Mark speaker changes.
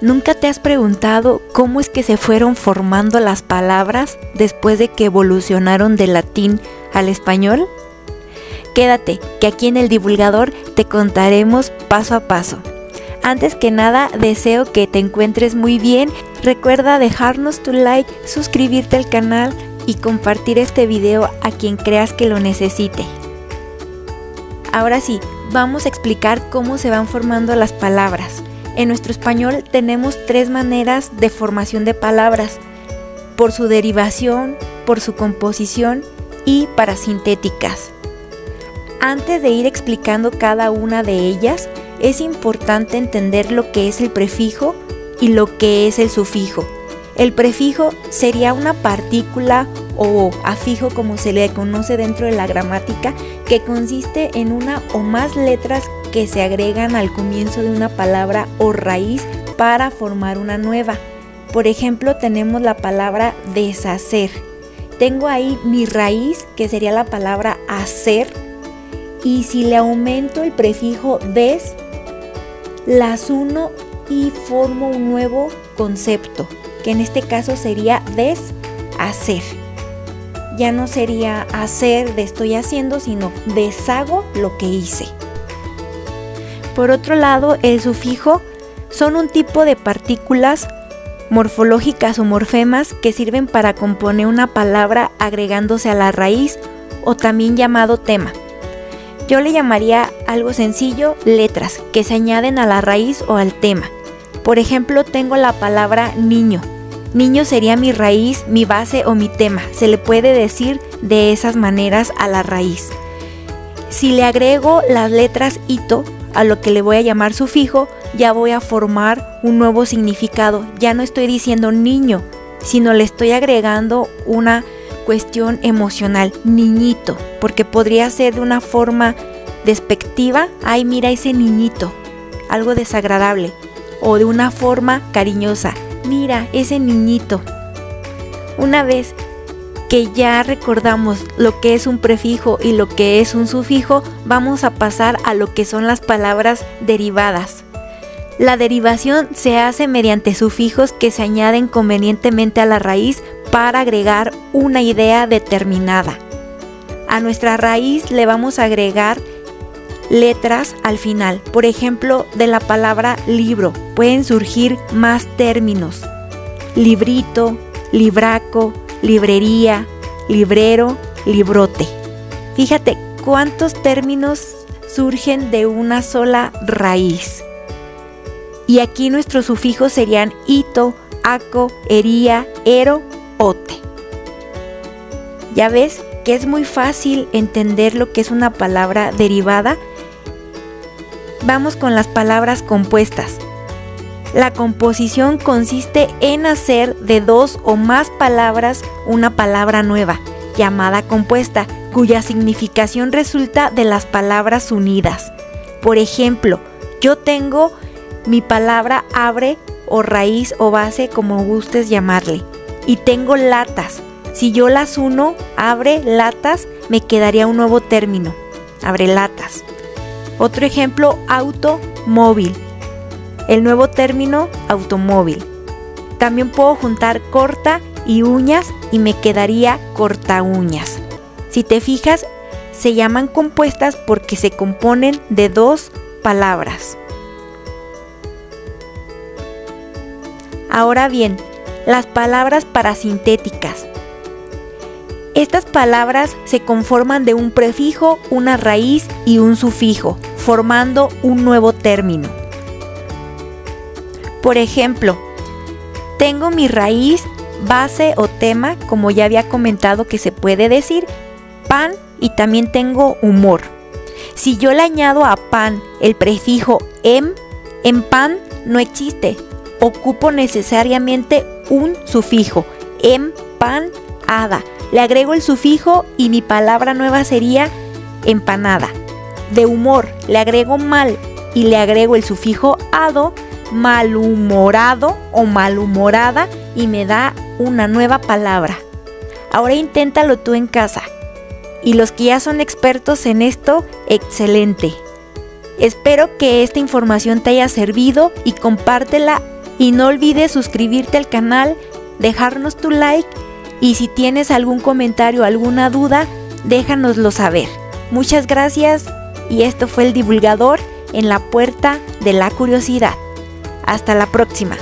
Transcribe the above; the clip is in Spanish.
Speaker 1: ¿Nunca te has preguntado cómo es que se fueron formando las palabras después de que evolucionaron del latín al español? Quédate, que aquí en el divulgador te contaremos paso a paso. Antes que nada, deseo que te encuentres muy bien. Recuerda dejarnos tu like, suscribirte al canal y compartir este video a quien creas que lo necesite. Ahora sí, vamos a explicar cómo se van formando las palabras. En nuestro español tenemos tres maneras de formación de palabras, por su derivación, por su composición y parasintéticas. Antes de ir explicando cada una de ellas, es importante entender lo que es el prefijo y lo que es el sufijo. El prefijo sería una partícula o afijo como se le conoce dentro de la gramática que consiste en una o más letras que se agregan al comienzo de una palabra o raíz para formar una nueva. Por ejemplo, tenemos la palabra deshacer. Tengo ahí mi raíz, que sería la palabra hacer, y si le aumento el prefijo des, las uno y formo un nuevo concepto, que en este caso sería deshacer. Ya no sería hacer de estoy haciendo, sino deshago lo que hice. Por otro lado, el sufijo son un tipo de partículas morfológicas o morfemas que sirven para componer una palabra agregándose a la raíz o también llamado tema. Yo le llamaría algo sencillo letras que se añaden a la raíz o al tema. Por ejemplo, tengo la palabra niño. Niño sería mi raíz, mi base o mi tema. Se le puede decir de esas maneras a la raíz. Si le agrego las letras ito, a lo que le voy a llamar sufijo, ya voy a formar un nuevo significado. Ya no estoy diciendo niño, sino le estoy agregando una cuestión emocional, niñito, porque podría ser de una forma despectiva, ay mira ese niñito, algo desagradable, o de una forma cariñosa, mira ese niñito. Una vez que ya recordamos lo que es un prefijo y lo que es un sufijo, vamos a pasar a lo que son las palabras derivadas. La derivación se hace mediante sufijos que se añaden convenientemente a la raíz para agregar una idea determinada. A nuestra raíz le vamos a agregar letras al final. Por ejemplo, de la palabra libro pueden surgir más términos. Librito, libraco, librería, librero, librote. Fíjate cuántos términos surgen de una sola raíz. Y aquí nuestros sufijos serían ito, aco, ería, ero, ote. Ya ves que es muy fácil entender lo que es una palabra derivada. Vamos con las palabras compuestas. La composición consiste en hacer de dos o más palabras una palabra nueva, llamada compuesta, cuya significación resulta de las palabras unidas. Por ejemplo, yo tengo mi palabra abre o raíz o base, como gustes llamarle, y tengo latas. Si yo las uno, abre latas, me quedaría un nuevo término, abre latas. Otro ejemplo, automóvil el nuevo término automóvil. También puedo juntar corta y uñas y me quedaría corta uñas. Si te fijas, se llaman compuestas porque se componen de dos palabras. Ahora bien, las palabras parasintéticas. Estas palabras se conforman de un prefijo, una raíz y un sufijo, formando un nuevo término. Por ejemplo, tengo mi raíz, base o tema, como ya había comentado que se puede decir, pan y también tengo humor. Si yo le añado a pan el prefijo em, en pan no existe. Ocupo necesariamente un sufijo, em, pan, hada. Le agrego el sufijo y mi palabra nueva sería empanada. De humor, le agrego mal y le agrego el sufijo ado malhumorado o malhumorada y me da una nueva palabra. Ahora inténtalo tú en casa. Y los que ya son expertos en esto, excelente. Espero que esta información te haya servido y compártela Y no olvides suscribirte al canal, dejarnos tu like y si tienes algún comentario alguna duda, déjanoslo saber. Muchas gracias y esto fue el divulgador en la puerta de la curiosidad. Hasta la próxima.